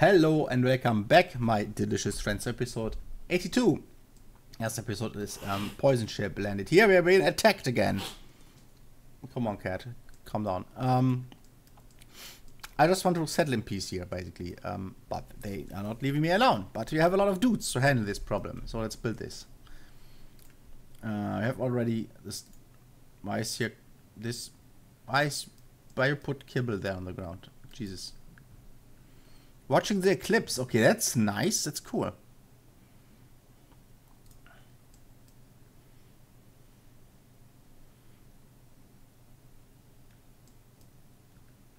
Hello and welcome back, my delicious friends. Episode 82. Last episode is um, Poison Ship landed here. We are being attacked again. Come on, cat. Calm down. Um, I just want to settle in peace here, basically. Um, but they are not leaving me alone. But we have a lot of dudes to handle this problem. So let's build this. Uh, I have already this. Is here this? Why is why you put kibble there on the ground? Jesus. Watching the eclipse. Okay, that's nice. That's cool.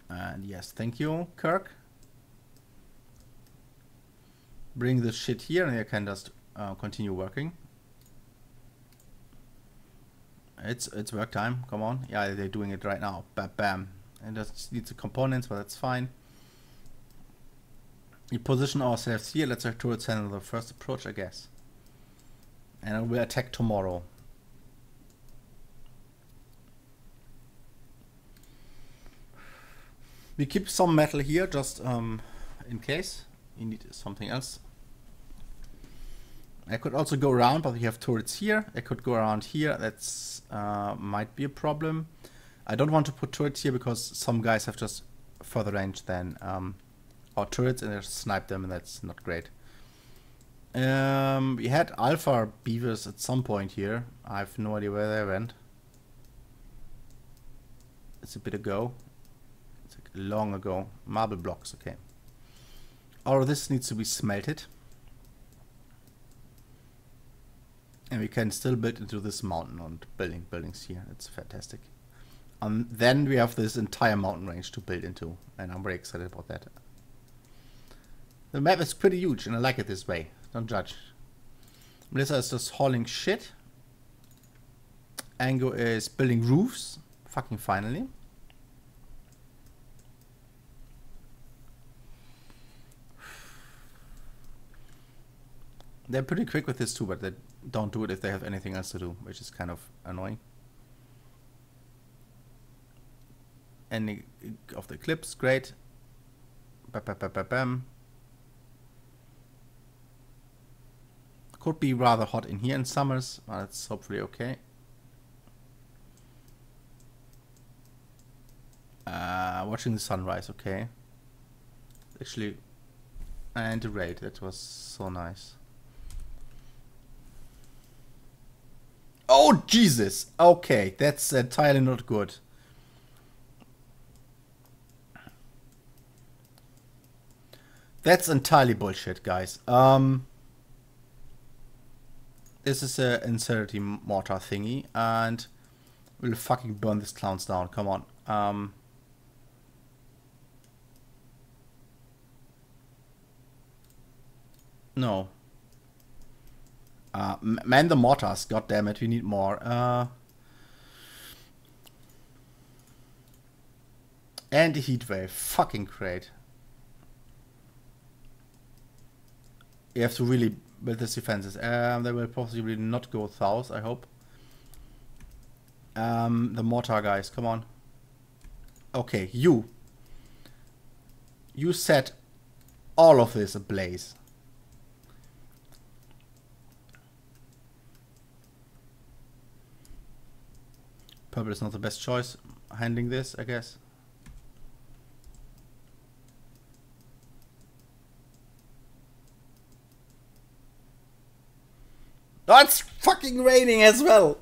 And yes, thank you, Kirk. Bring this shit here and I can just uh, continue working. It's it's work time. Come on. Yeah, they're doing it right now. Bam, bam. And just needs the components, but that's fine. We position ourselves here. Let's our turrets handle the first approach, I guess. And we'll attack tomorrow. We keep some metal here, just um, in case. You need something else. I could also go around, but we have turrets here. I could go around here. That's uh, might be a problem. I don't want to put turrets here because some guys have just further range than um, turrets and they snipe them and that's not great. Um, we had alpha beavers at some point here. I have no idea where they went. It's a bit ago. It's like long ago. Marble blocks, okay. All of this needs to be smelted. And we can still build into this mountain and building buildings here. It's fantastic. And then we have this entire mountain range to build into. And I'm very excited about that. The map is pretty huge and I like it this way. Don't judge. Melissa is just hauling shit. Ango is building roofs. Fucking finally. They're pretty quick with this too, but they don't do it if they have anything else to do, which is kind of annoying. Ending of the clips, great. Bam. Could be rather hot in here in summers, but it's hopefully okay. Uh, watching the sunrise, okay. Actually, and the raid, that was so nice. Oh, Jesus! Okay, that's entirely not good. That's entirely bullshit, guys. Um, this is a incendiary mortar thingy, and we'll fucking burn these clowns down. Come on. Um, no. Uh, man the mortars, god damn it, we need more. Uh, and the heat wave, fucking great. You have to really build these defenses. Um, they will possibly not go south, I hope. Um, the mortar guys, come on. Okay, you. You set all of this ablaze. Purple is not the best choice handling this, I guess. Oh, it's fucking raining as well!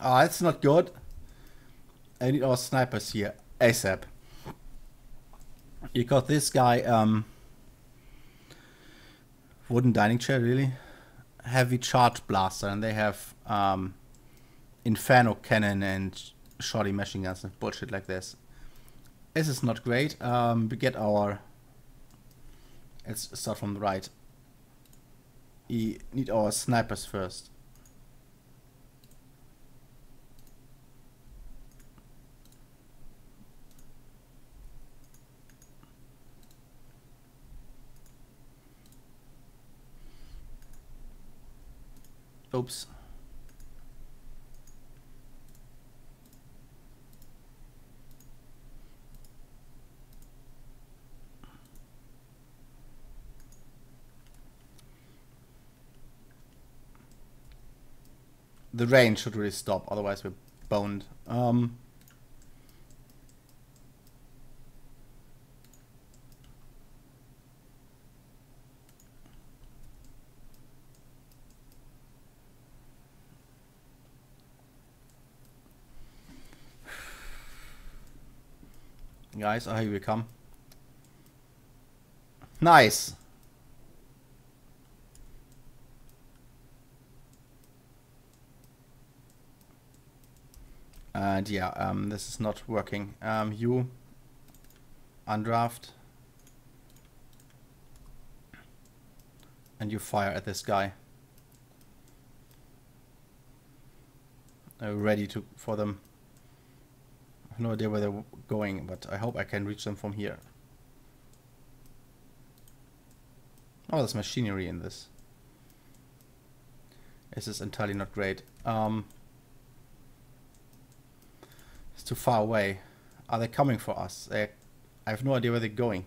Oh, that's not good. I need our snipers here ASAP. You got this guy, um, wooden dining chair, really? Heavy charge blaster, and they have um, inferno cannon and shorty machine guns and bullshit like this. This is not great. Um, we get our. Let's start from the right. We need our snipers first. Oops. The rain should really stop, otherwise we're boned. Um, Guys, oh, here we come. Nice. And yeah, um, this is not working. Um, you undraft. And you fire at this guy. Uh, ready to for them. No idea where they're going, but I hope I can reach them from here. Oh, there's machinery in this. This is entirely not great. Um, it's too far away. Are they coming for us? They, I have no idea where they're going.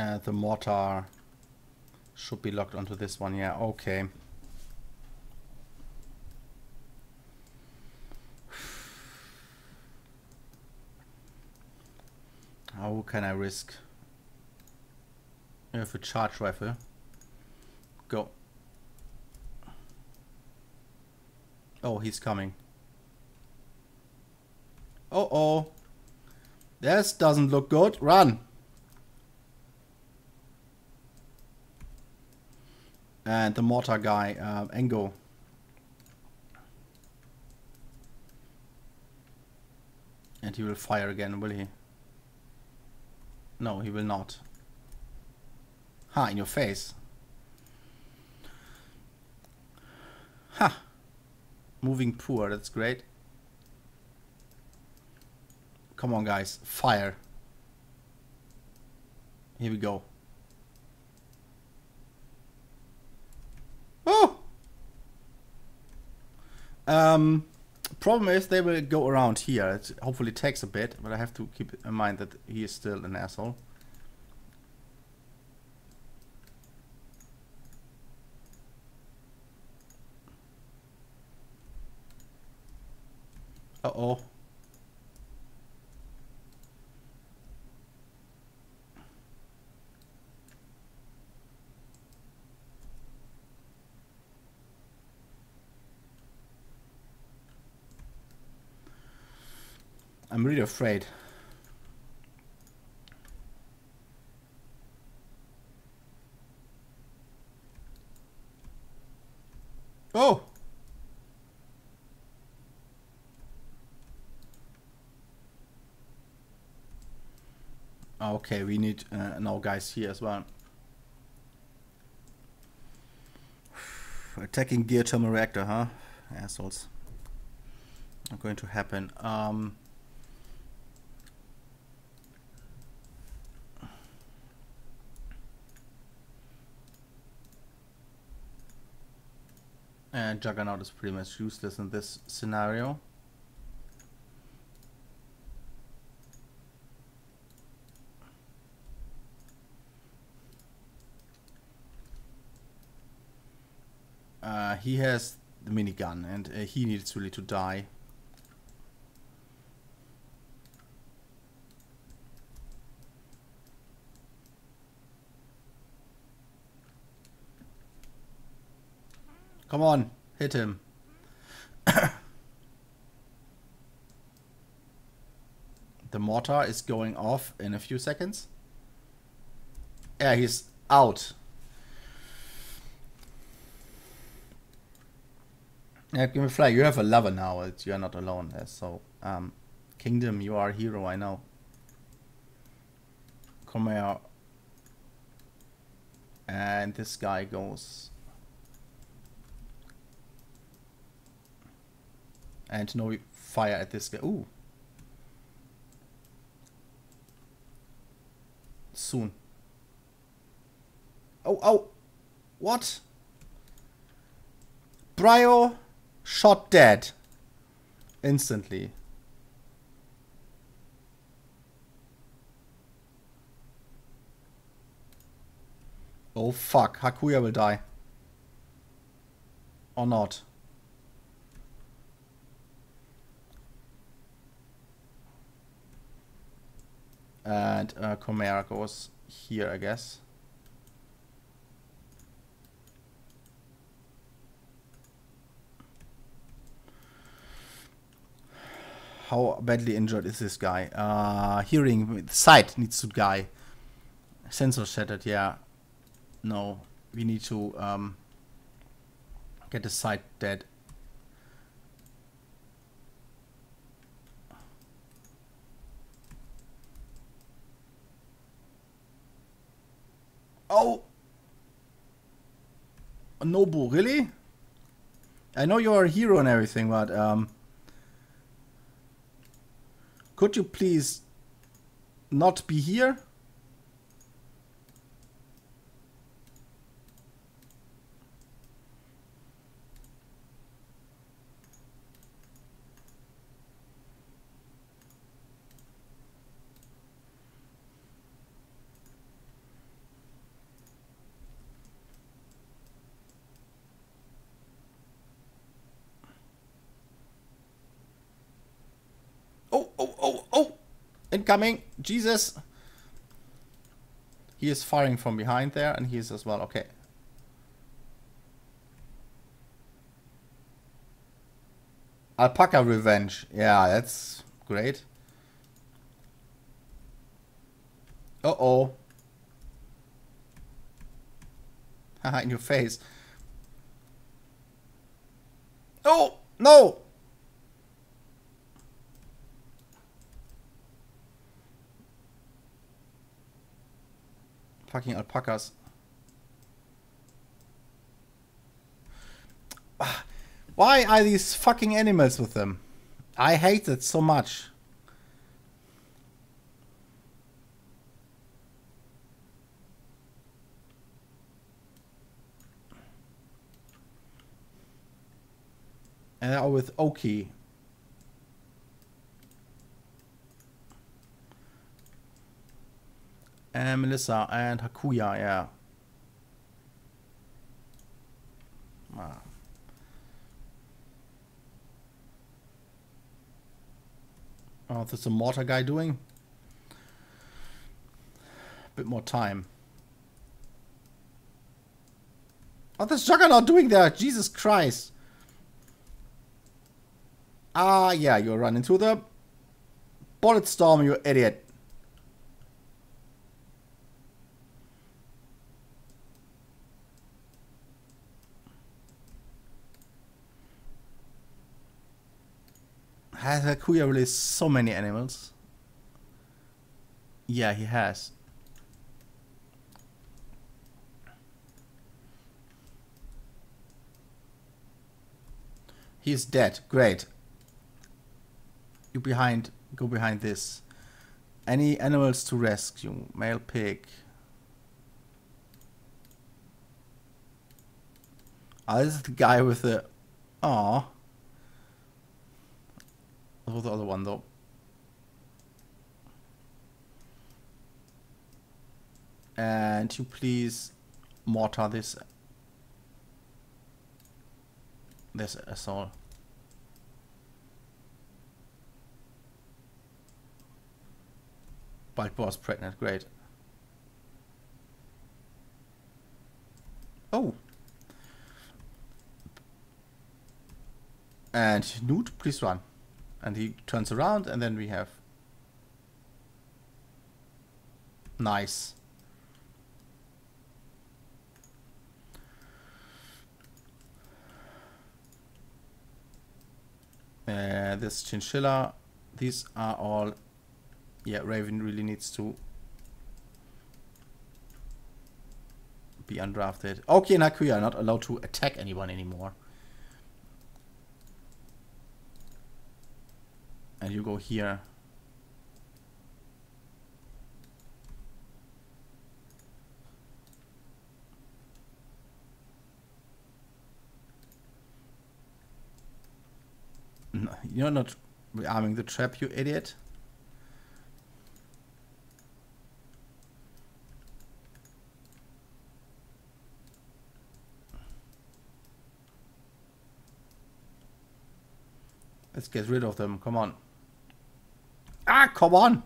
Uh, the mortar should be locked onto this one. Yeah, okay. How can I risk? If a charge rifle. Go. Oh, he's coming. Uh oh. This doesn't look good. Run. And the mortar guy, uh, Engo. And he will fire again, will he? No, he will not. Ha, in your face. Ha! Moving poor, that's great. Come on guys, fire. Here we go. Um, problem is they will go around here. It hopefully takes a bit, but I have to keep in mind that he is still an asshole. Uh-oh. I'm really afraid. Oh! Okay, we need uh, now guys here as well. Attacking geothermal reactor, huh? Assholes. Not going to happen. Um, Juggernaut is pretty much useless in this scenario. Uh, he has the minigun and uh, he needs really to die. Come on, hit him. the mortar is going off in a few seconds. Yeah, he's out. Yeah, give me a flag. You have a lover now. You are not alone. So, um, Kingdom, you are a hero. I know. Khmer. And this guy goes. And no fire at this guy. Ooh. Soon. Oh, oh. What? Brio shot dead. Instantly. Oh fuck, Hakuya will die. Or not. And uh, goes here, I guess. How badly injured is this guy? Uh, hearing, sight needs to die. Sensor shattered, yeah. No, we need to um, get the sight dead. Oh! Nobu, really? I know you're a hero and everything, but um, could you please not be here? Incoming! Jesus! He is firing from behind there, and he is as well. Okay. Alpaca Revenge. Yeah, that's great. Uh-oh. Haha, in your face. Oh! No! Fucking alpacas. Why are these fucking animals with them? I hate it so much. And now with Oki. And Melissa and Hakuya, yeah. Ah. Oh, there's a mortar guy doing? A Bit more time. What is Juggernaut doing there? Jesus Christ. Ah, yeah, you run into the bullet storm, you idiot. Hakuya released so many animals? Yeah, he has. He's dead. Great. You behind. Go behind this. Any animals to rescue? Male pig. Oh, this is the guy with the... Aw. What the other one though? And you please mortar this this assault. Bike boss pregnant, great. Oh. And Newt, please run and he turns around and then we have nice uh, this chinchilla these are all yeah Raven really needs to be undrafted. Hakuya are not allowed to attack anyone anymore. And you go here. No, you're not rearming the trap, you idiot. Let's get rid of them. Come on. Come on.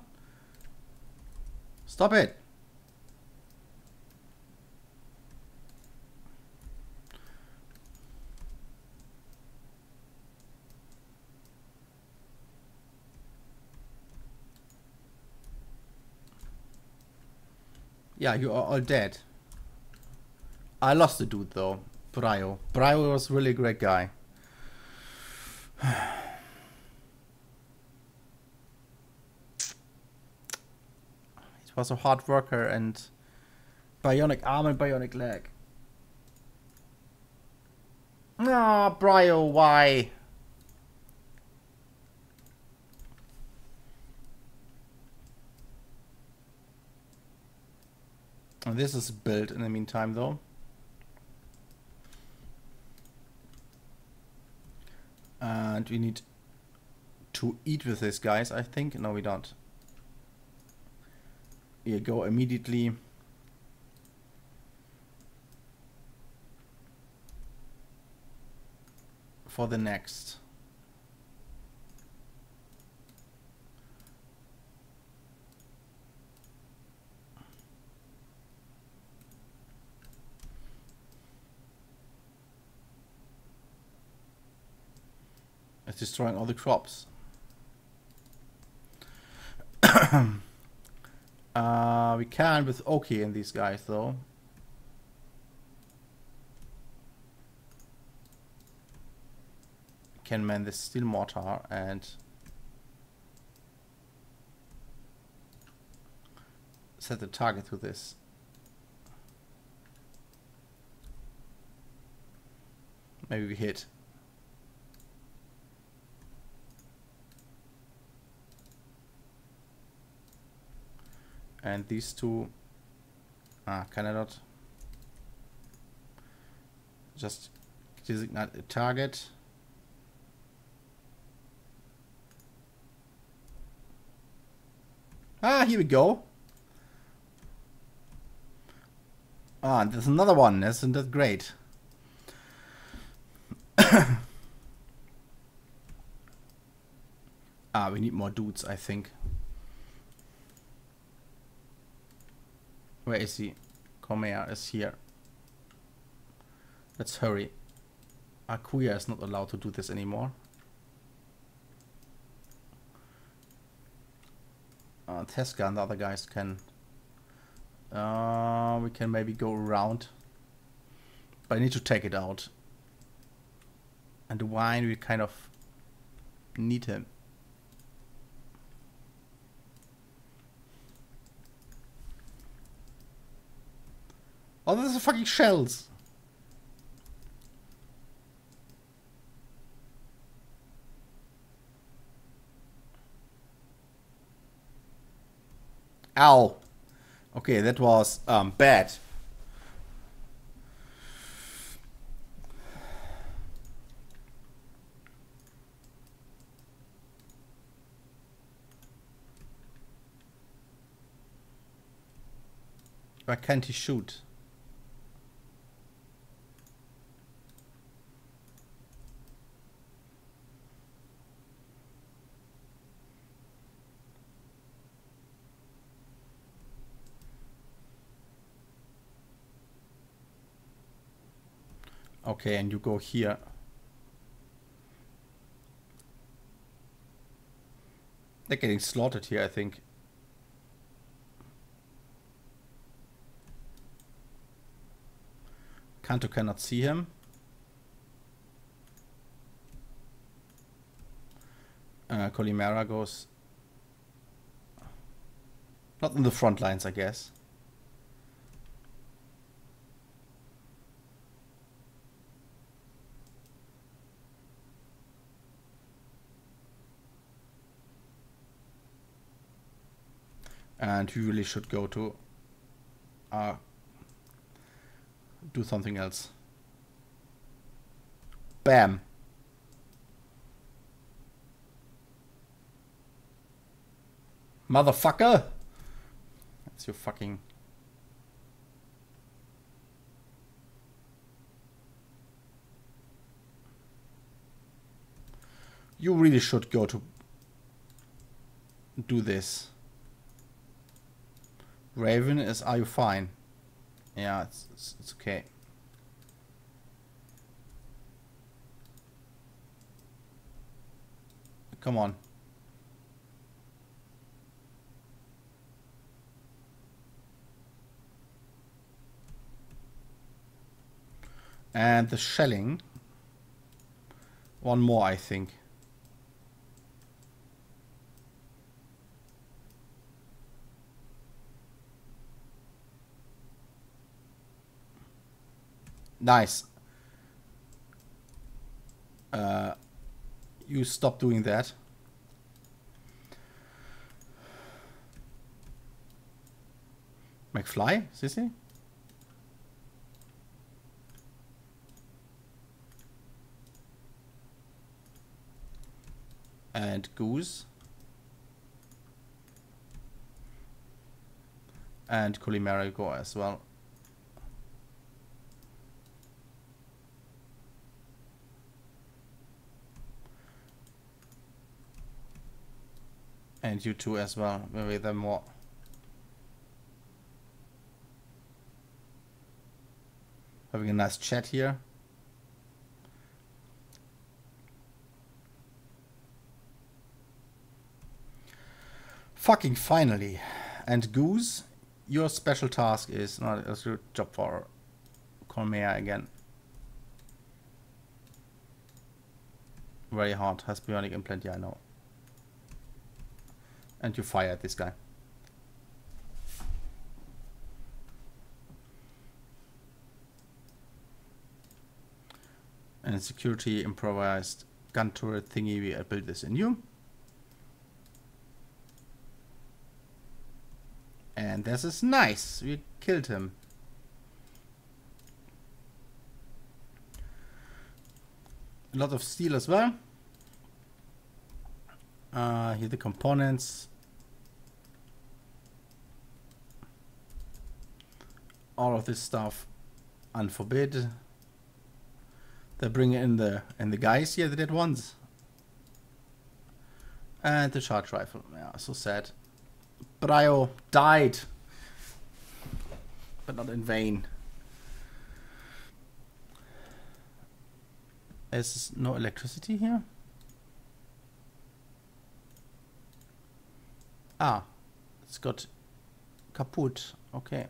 Stop it. Yeah, you are all dead. I lost the dude though. Brio. Brio was really a great guy. was a hard worker and bionic arm and bionic leg. Ah, Brio, why? This is built in the meantime though. And we need to eat with these guys, I think. No, we don't you go immediately for the next. It's destroying all the crops. Uh, we can with Oki and these guys though. Can man this steel mortar and set the target to this. Maybe we hit. And these two ah, can not just designate a target. Ah here we go. Ah there's another one. Isn't that great? Ah we need more dudes I think Where is he? Komea is here. Let's hurry. Akuya is not allowed to do this anymore. Uh, Teska and the other guys can... Uh, we can maybe go around. But I need to take it out. And the wine, we kind of need him. Oh, those are fucking shells. Ow. Okay, that was um, bad. Why can't he shoot? Okay, and you go here. They're getting slaughtered here, I think. Kanto cannot see him. Uh, Colimera goes... Not in the front lines, I guess. And we really should go to uh, do something else. Bam. Motherfucker! That's your fucking... You really should go to do this. Raven is, are you fine? Yeah, it's, it's, it's okay. Come on. And the shelling. One more, I think. Nice. Uh, you stop doing that. McFly, Sissy? And Goose. And Kulimera go as well. And you too as well. Maybe them more. Having a nice chat here. Fucking finally. And Goose, your special task is not a your job for Colmea again. Very hard. Has bionic implant, yeah, I know and you fire at this guy. And security improvised gun turret thingy, we built this in you. And this is nice, we killed him. A lot of steel as well. Uh, here the components. All of this stuff unforbid. They bring in the in the guys here, the dead ones. And the charge rifle. Yeah, so sad. Brio died. But not in vain. There's no electricity here? Ah, it's got kaput. Okay.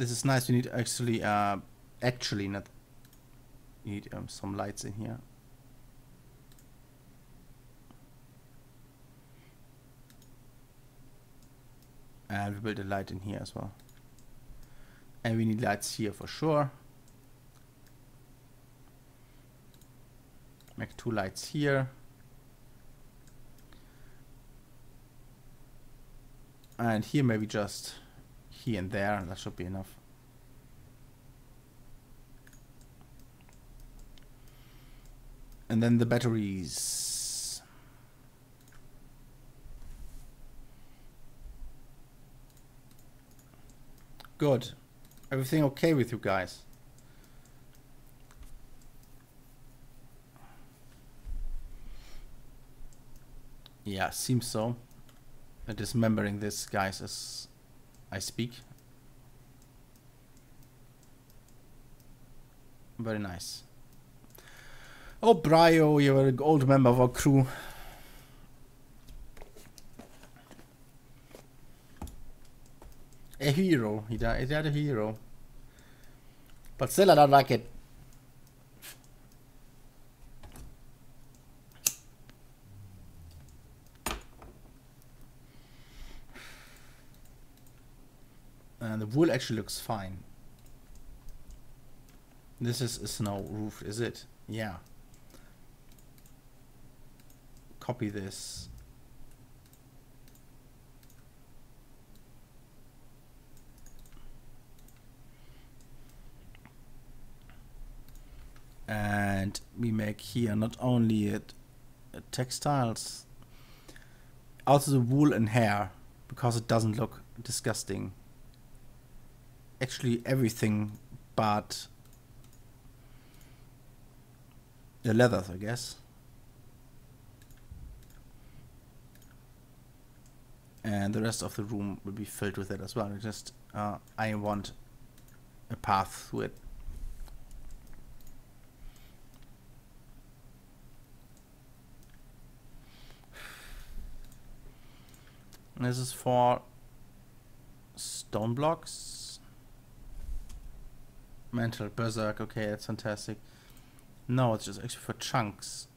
This is nice. We need actually, uh, actually not need um, some lights in here. And we build a light in here as well. And we need lights here for sure. Make two lights here. And here maybe just here and there. And that should be enough. And then the batteries. Good. Everything okay with you guys? Yeah, seems so. Dismembering this, guys, is I speak. Very nice. Oh, Brio, oh, you're an old member of our crew. A hero. He died, he died a hero. But still, I don't like it. And the wool actually looks fine. This is a snow roof, is it? Yeah. copy this. And we make here not only it, uh, textiles, also the wool and hair, because it doesn't look disgusting. Actually everything but the leathers, I guess. And the rest of the room will be filled with it as well. Just uh, I want a path through it. This is for stone blocks. Mental berserk. Okay, that's fantastic. No, it's just actually for chunks.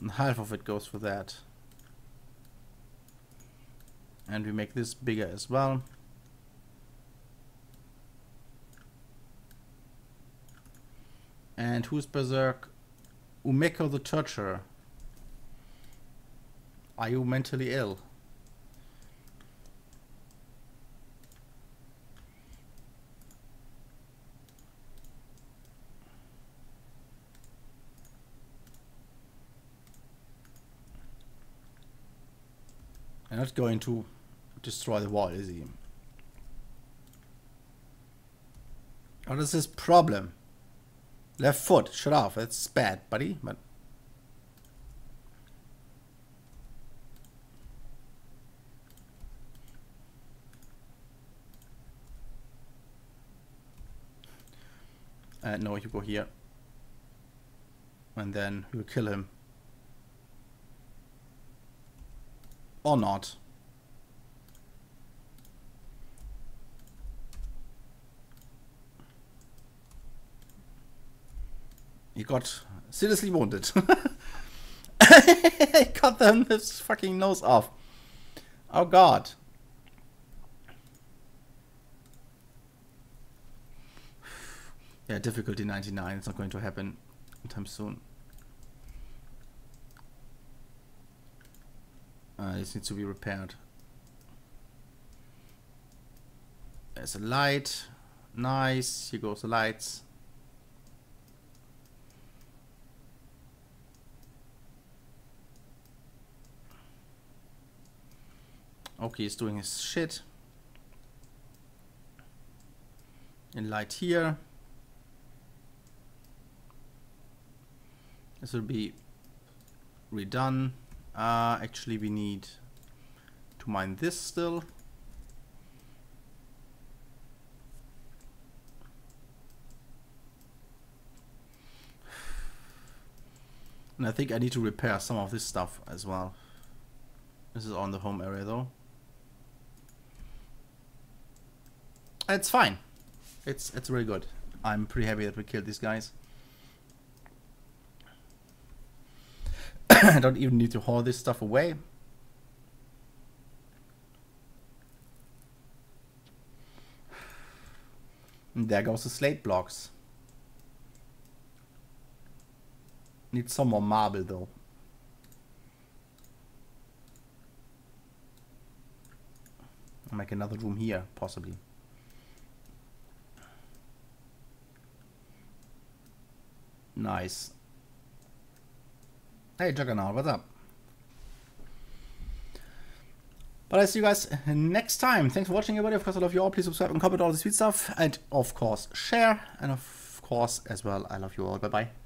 And half of it goes for that. And we make this bigger as well. And who's Berserk? Umeko the Torturer. Are you mentally ill? I'm not going to destroy the wall, is he? What is his problem? Left foot, shut off. That's bad, buddy. But uh, no, you go here, and then we'll kill him, or not. He got seriously wounded. he cut them his fucking nose off. Oh god. Yeah, difficulty 99. It's not going to happen anytime soon. Uh, this needs to be repaired. There's a light. Nice. Here goes the lights. Okay, he's doing his shit. In light here. This will be redone. Uh, actually, we need to mine this still. And I think I need to repair some of this stuff as well. This is on the home area though. It's fine. It's it's really good. I'm pretty happy that we killed these guys. I don't even need to haul this stuff away. And there goes the slate blocks. Need some more marble though. I'll make another room here, possibly. Nice. Hey Juggernaut, what's up? But I see you guys next time. Thanks for watching everybody. Of course, I love you all. Please subscribe and comment all the sweet stuff. And of course, share. And of course, as well, I love you all. Bye-bye.